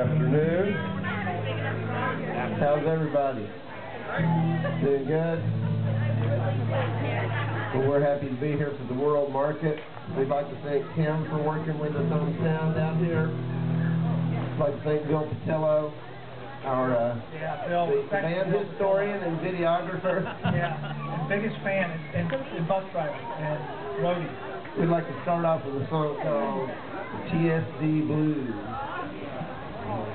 Afternoon. How's everybody? Doing good? Well, we're happy to be here for the World Market. We'd like to thank Tim for working with us on sound out here. We'd like to thank Bill Patello, our uh, yeah, Bill, the band historian and videographer. yeah, and biggest fan and, and bus driver and roadie. We'd like to start off with a song called TSD Blues.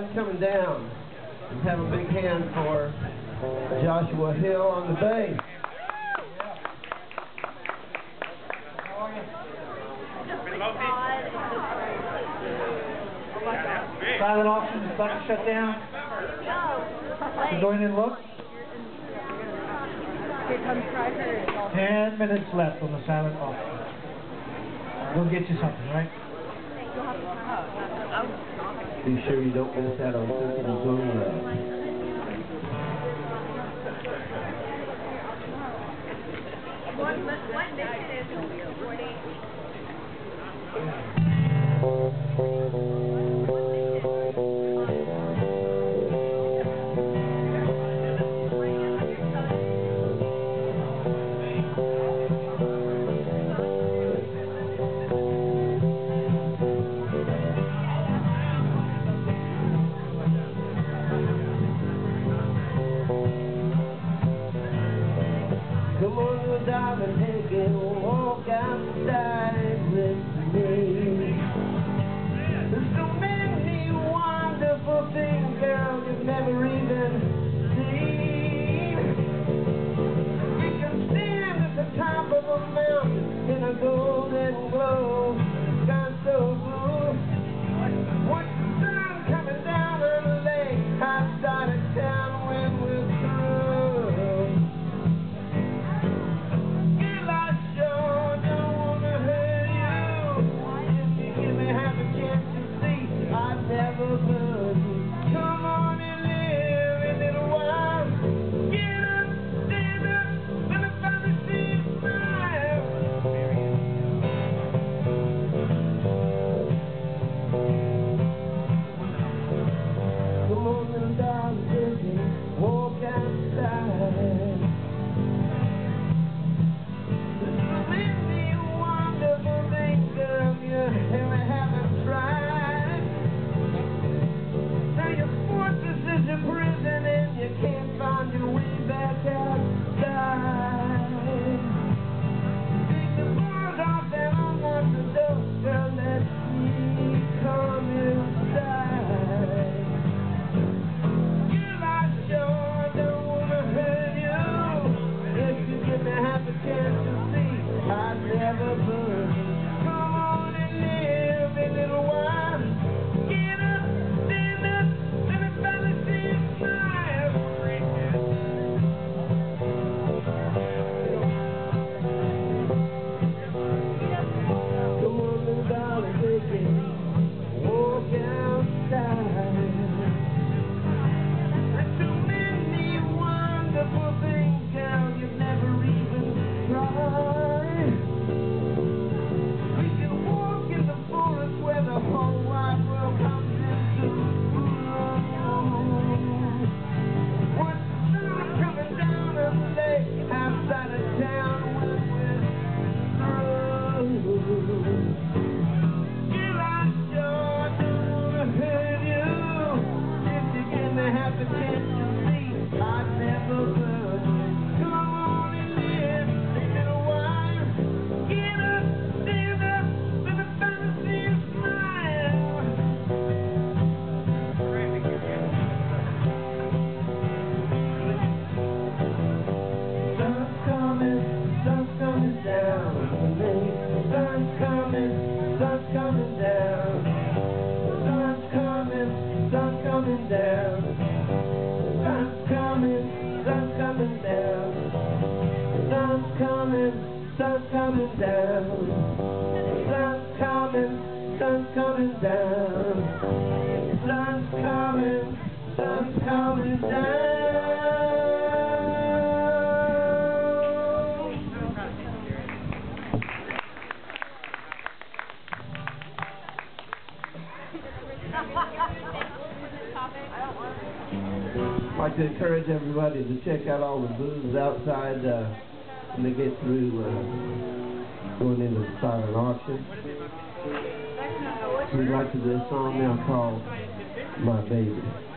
sun's coming down. Let's have a big hand for Joshua Hill on the bass. Silent auction is about to shut down. No. Going in look. Ten minutes left on the silent auction. We'll get you something, right? Be sure you don't miss out on Sensible Zone Ride. One, Take it all walk outside. I'd like to encourage everybody to check out all the booths outside uh, when they get through uh, going into the silent auction. We like to do a song now called My Baby.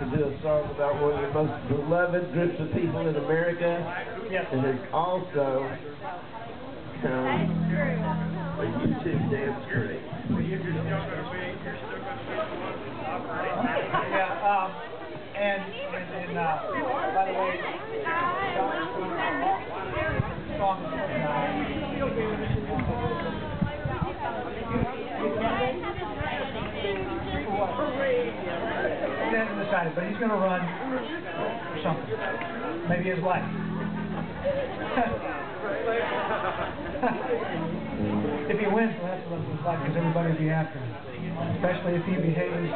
to do a song about one of the most beloved groups of people in America, and it's also um, a YouTube dance crew. and, and, and uh, haven't decided, but he's going to run or something. Maybe his life. if he wins, well, that's what it's like, because everybody will be after him. Especially if he behaves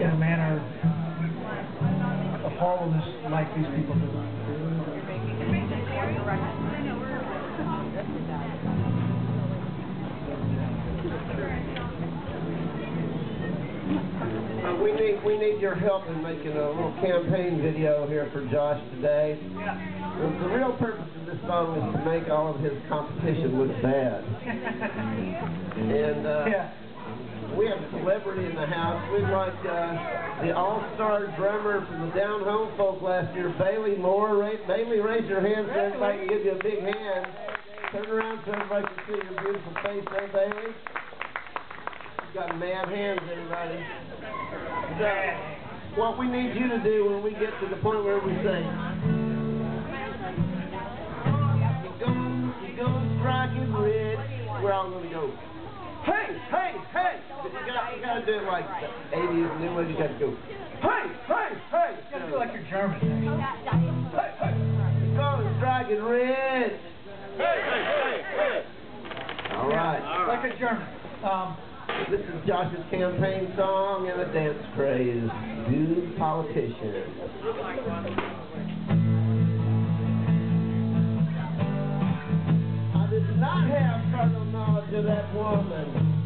in a manner of horribleness like these people do. Thank you. Uh, we need we need your help in making a little campaign video here for Josh today. Yeah. The, the real purpose of this song is to make all of his competition look bad. and uh, yeah. we have a celebrity in the house. We'd like uh, the all-star drummer from the Down Home Folk last year, Bailey Moore. Ra- Bailey, raise your hands so everybody can give you a big hand. Turn around so everybody can see your beautiful face there, Bailey. You've got mad hands, everybody. So, what we need you to do when we get to the point where we say, You're gonna, you're gonna strike. We're all gonna go, hey, hey, hey. You got, you gotta do it like the 80s and then when you gotta go, hey, hey, hey. You gotta feel like you're German. hey, hey. You're gonna strike it. Hey, hey, hey, hey. All right. Yeah, Like a German. Um, This is Josh's campaign song and a dance craze. Dude politician. I did not have carnal knowledge of that woman.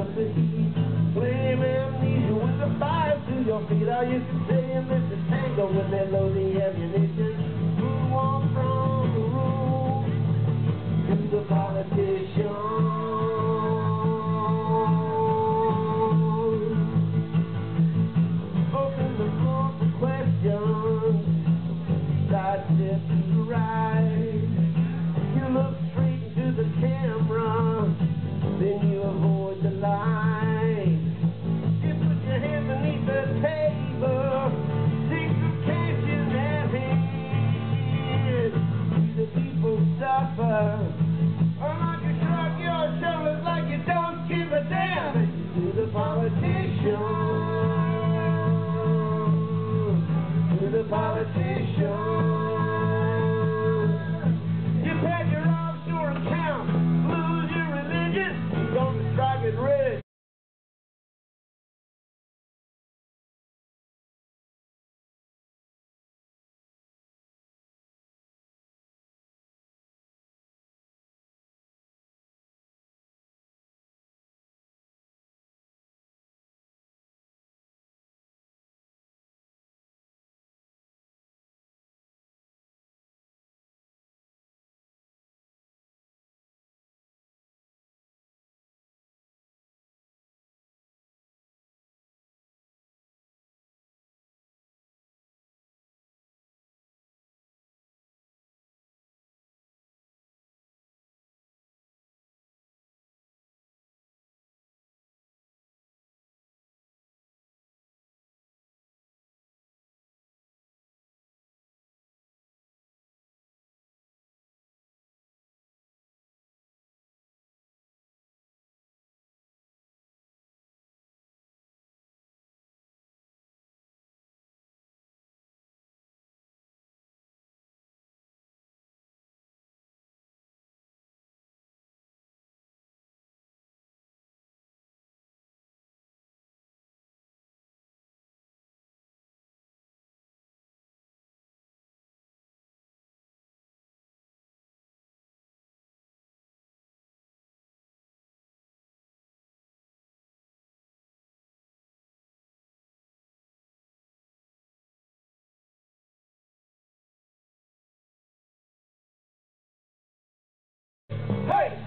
Blame amnesia the to your feet. All you can say in this is tango the ammunition. From the room to the politician.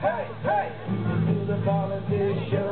Hey, hey, to the politicians.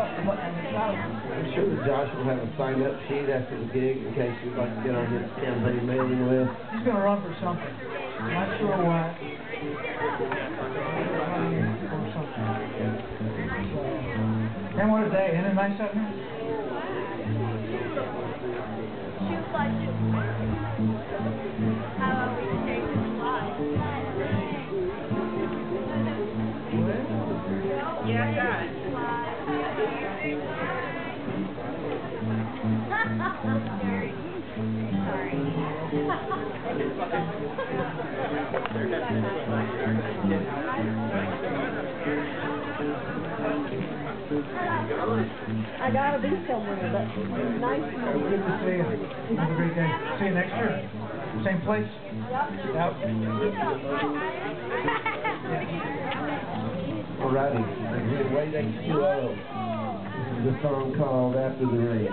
I'm sure that Josh will have a sign-up sheet after the gig in case you'd like to get on his campaign mailing list. He's gonna run for something. I'm Not sure what. Or something. And what a day, isn't it nice out here? I gotta be somewhere, but it's nice to Good to see you. Have a great day. See you next year. Same place? Yep. Yep. Alrighty, and we Wade H2O. Uh, this is a song called After the Rain.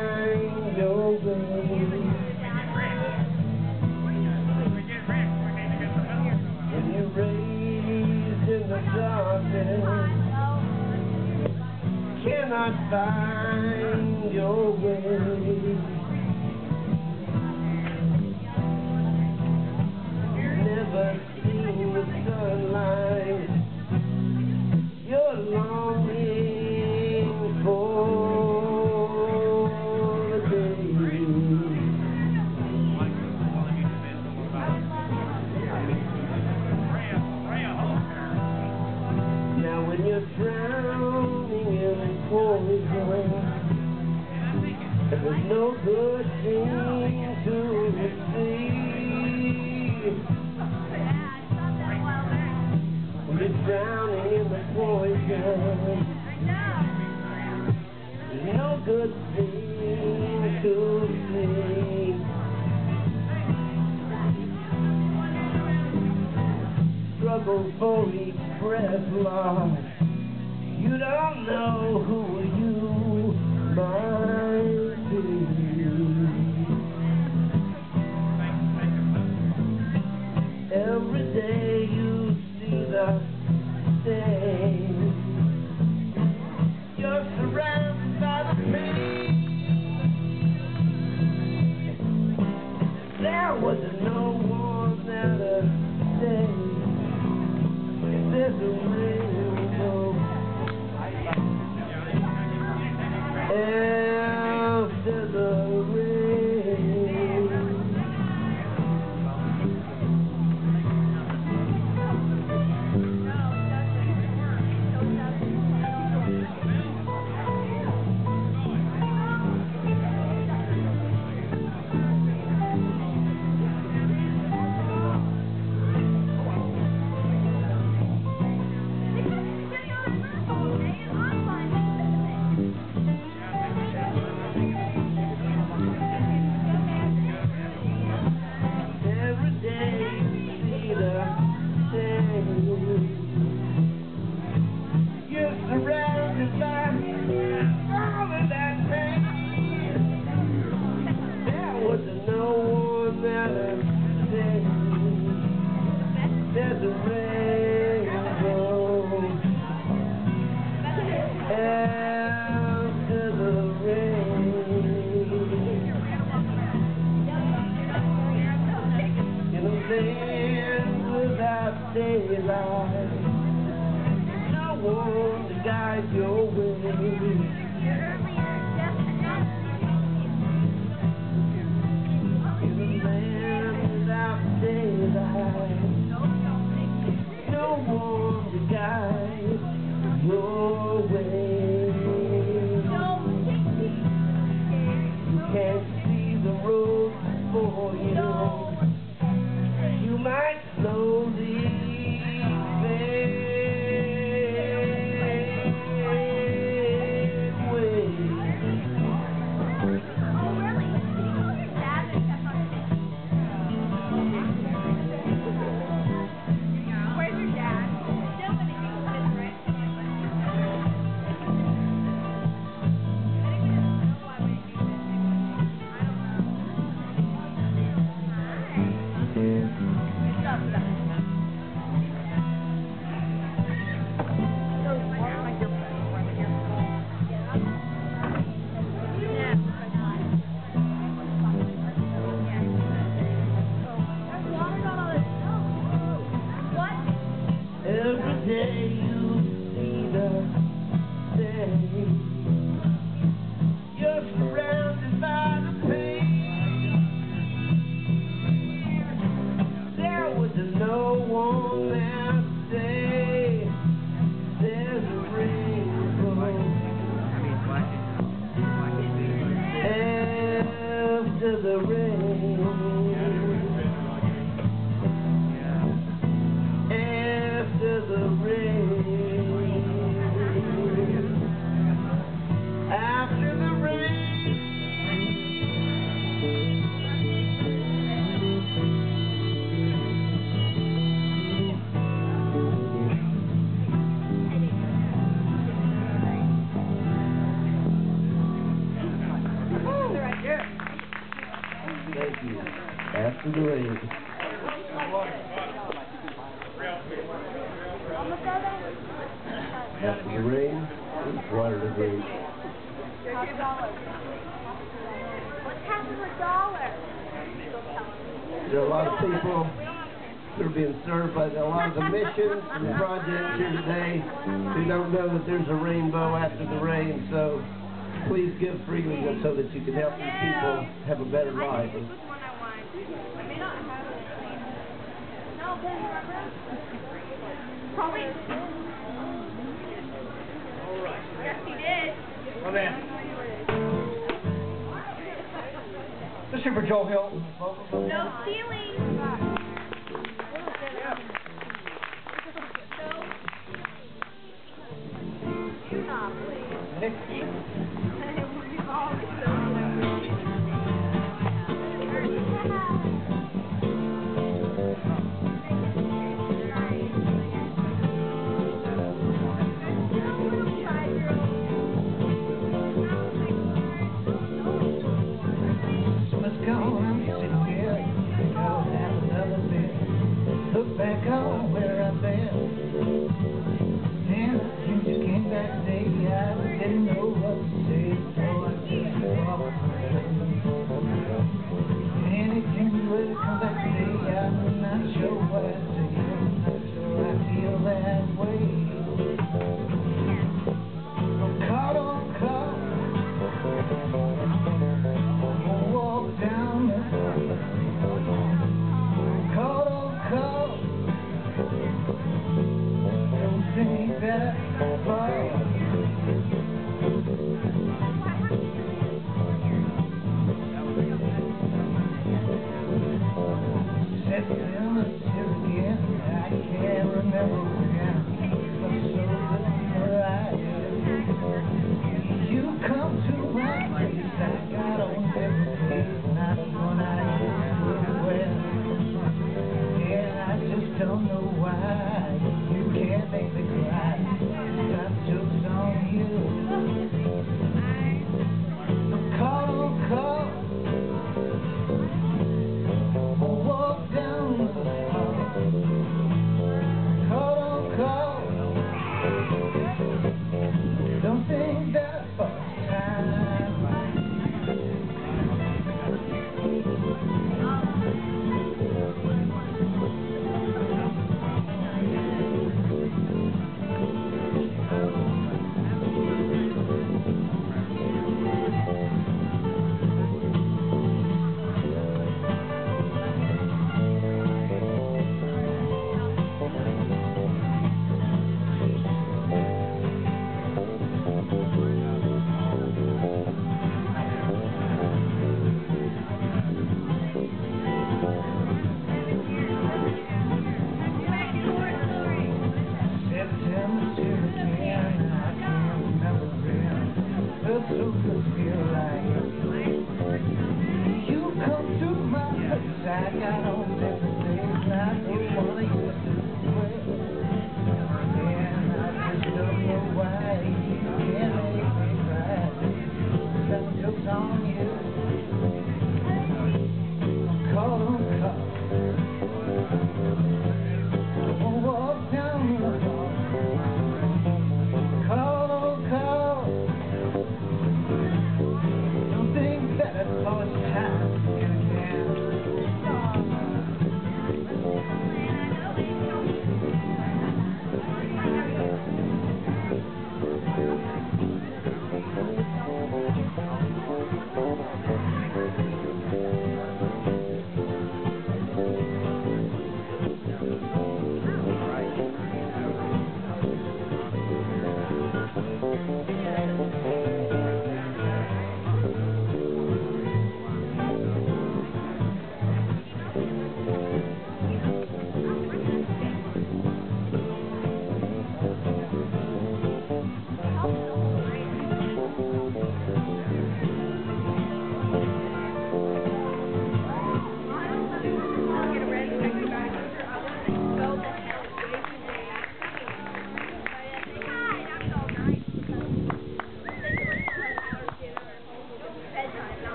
darkness, cannot find your way. Breath After the rain, it's water to drink. What's happened with dollars? There are a lot of people that are being served by a lot of the missions and yeah. projects here today who don't know that there's a rainbow after the rain, so please give freely so that you can help these people have a better life. Probably. All right. Yes, he did. Well then. This is for Joe Hill. No stealing. Yeah. No. back home.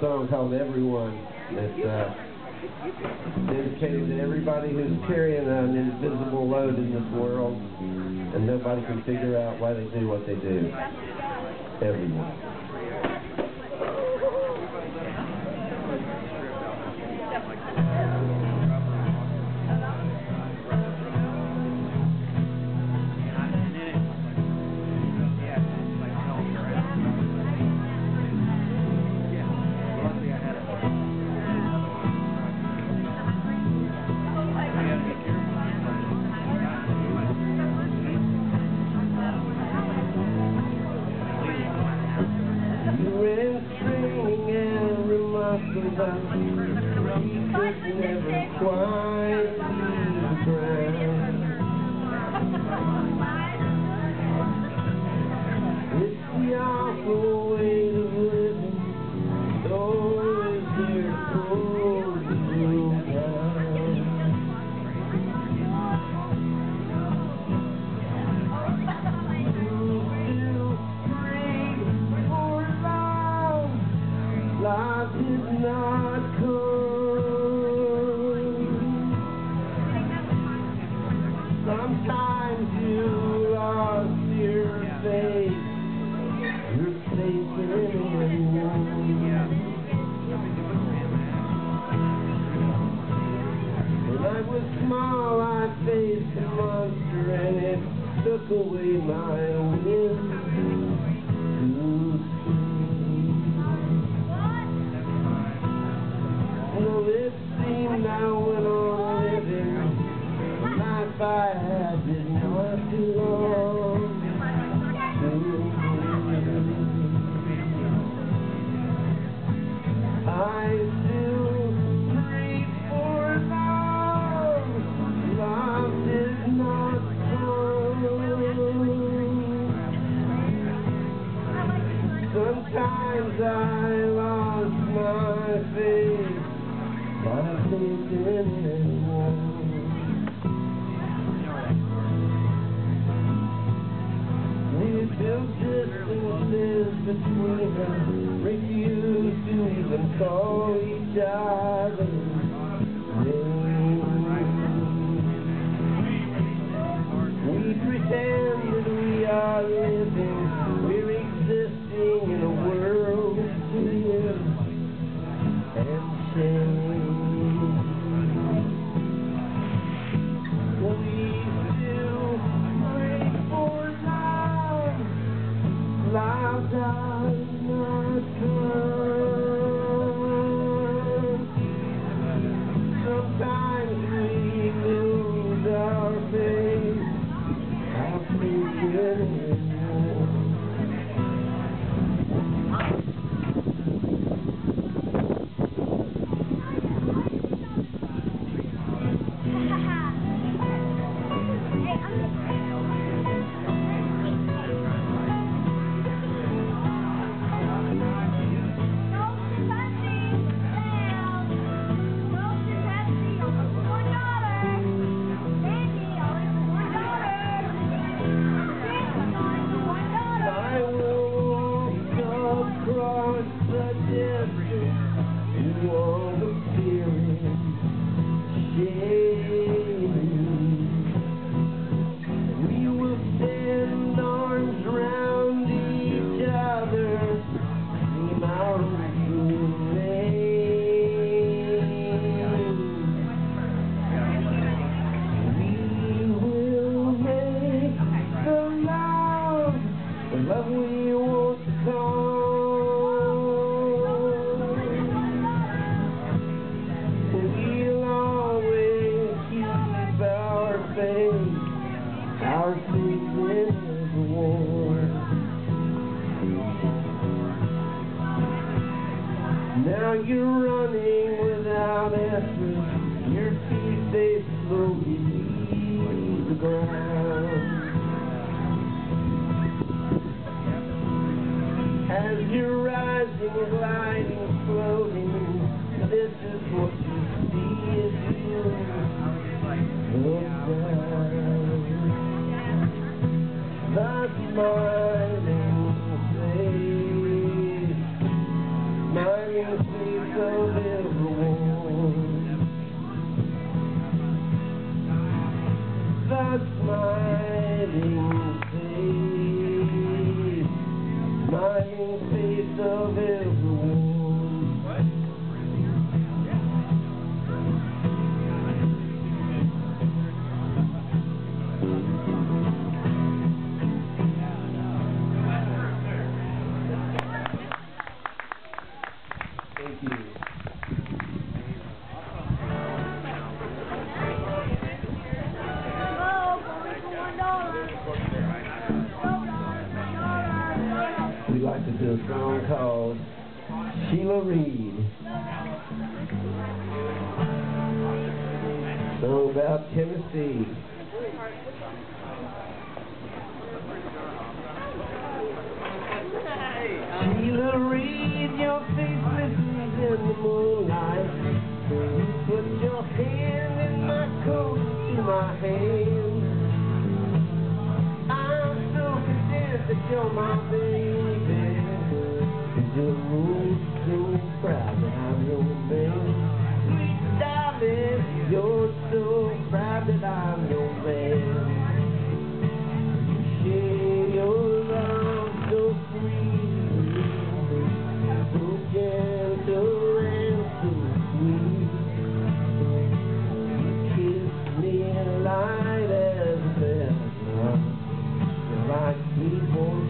song called Everyone that's uh, dedicated to everybody who's carrying an invisible load in this world and nobody can figure out why they do what they do. Everyone. Oh. we pretend that we are uh, So about Tennessee. Sheila Reed, your face glistens in the moonlight. You put your hand in my coat, in my hand. I'm so content that you're my baby. Cause you move so proud to have your man, Sweet darling, you're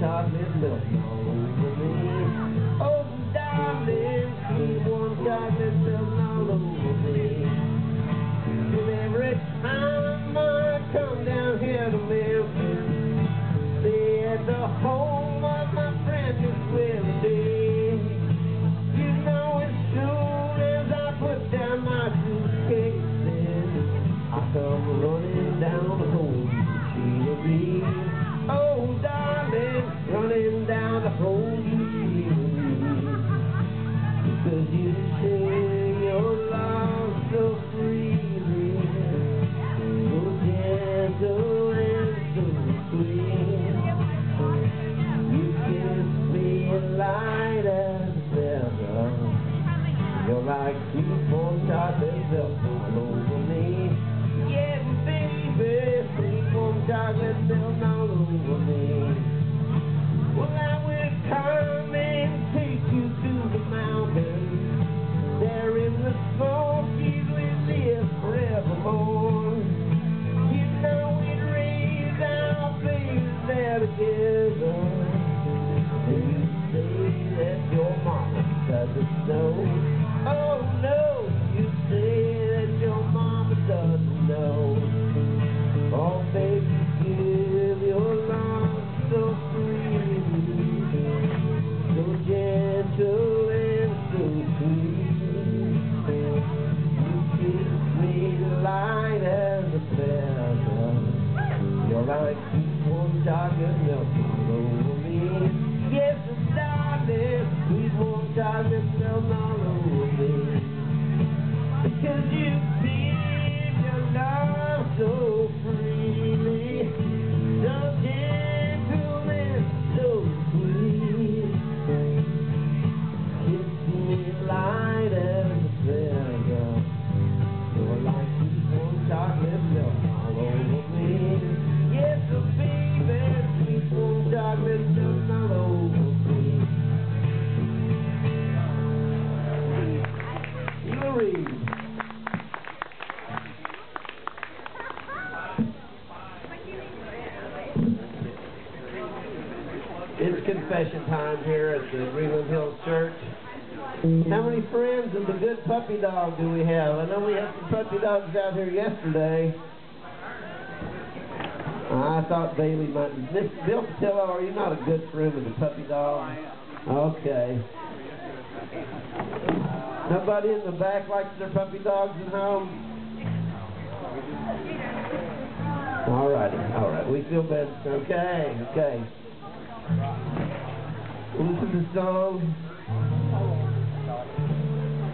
Todd Midler. Sweet warm chocolate milk all confession time here at the Greenland Hills Church. How many friends of the good puppy dog do we have? I know we had some puppy dogs out here yesterday. I thought Bailey might. Miss Bill Patillo, are you not a good friend of the puppy dog? Okay. Nobody in the back likes their puppy dogs at home? All righty, all right. We feel better. Okay, okay. Listen to the song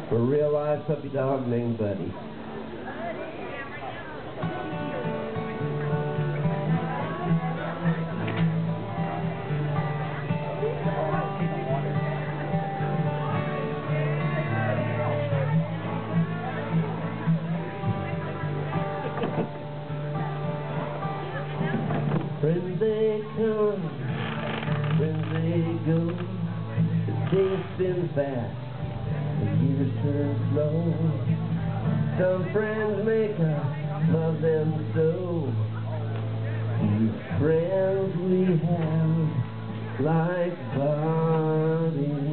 for a real live puppy dog named Buddy. Friends they come, go. The days spin fast, the years turn slow. Some friends make us love them so. These friends we have, like bodies.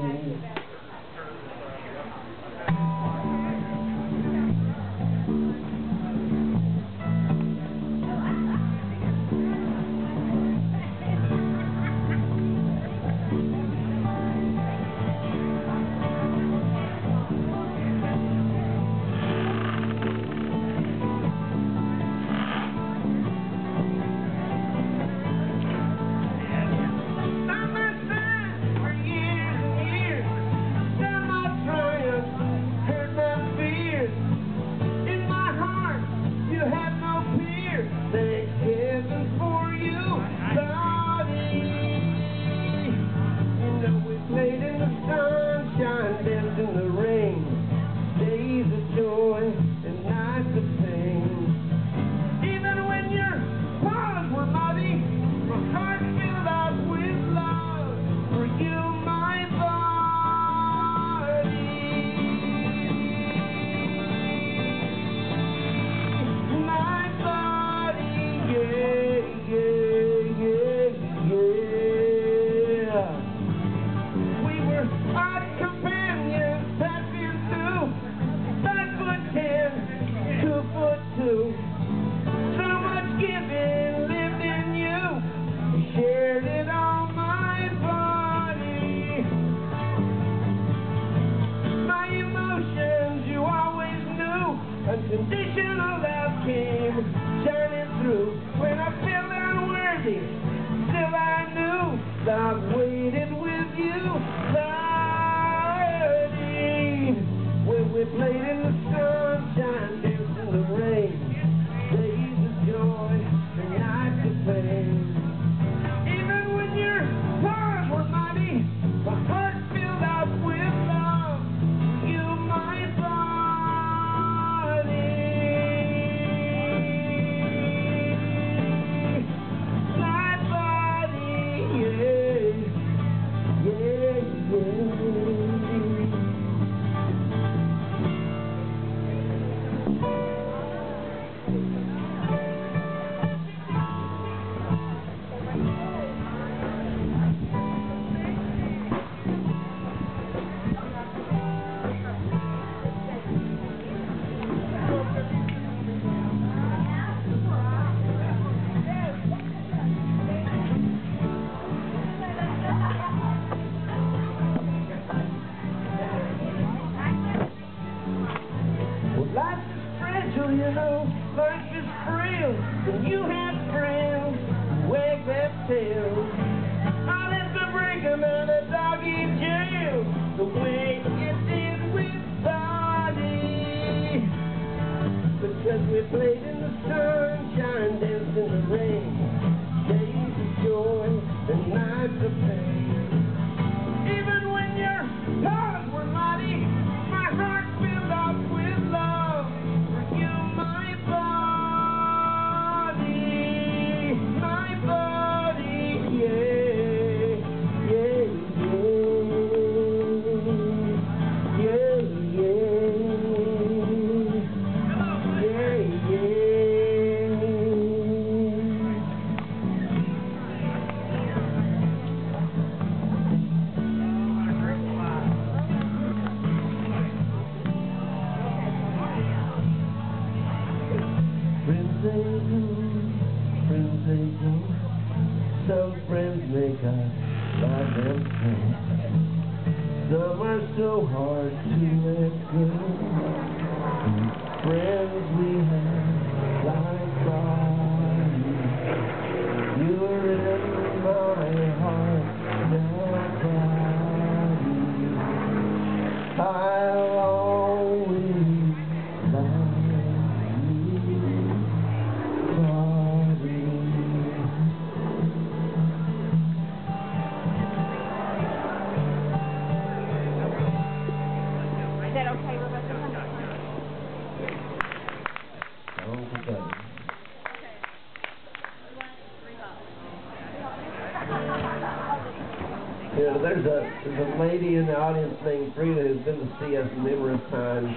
Sabrina has been to see us numerous times,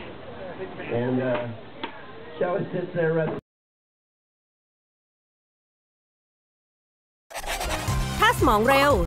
and uh, sits there rather. Pass rail。